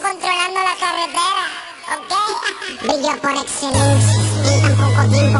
controlando la carretera, ¿ok? Brillo por excelencia, en poco tiempo,